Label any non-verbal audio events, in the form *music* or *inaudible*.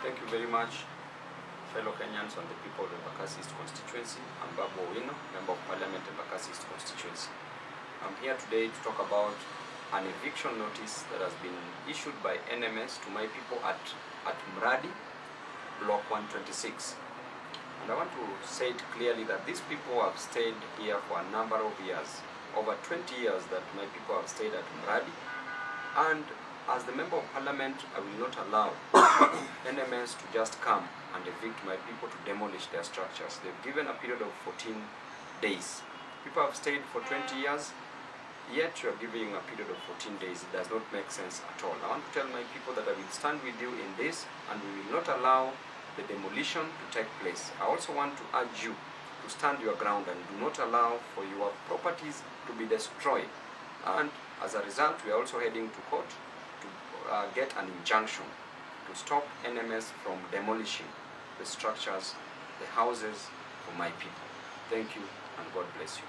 Thank you very much, fellow Kenyans and the people of Embakasi East constituency. I'm Babu Owino, Member of Parliament, Embakasi East constituency. I'm here today to talk about an eviction notice that has been issued by NMS to my people at, at Mradi, Block 126. And I want to say it clearly that these people have stayed here for a number of years, over 20 years that my people have stayed at Mradi. And as the Member of Parliament, I will not allow *coughs* NMS to just come and evict my people to demolish their structures. They've given a period of 14 days. People have stayed for 20 years, yet you are giving a period of 14 days. It does not make sense at all. I want to tell my people that I will stand with you in this and we will not allow the demolition to take place. I also want to urge you to stand your ground and do not allow for your properties to be destroyed. And as a result, we are also heading to court get an injunction to stop NMS from demolishing the structures, the houses for my people. Thank you and God bless you.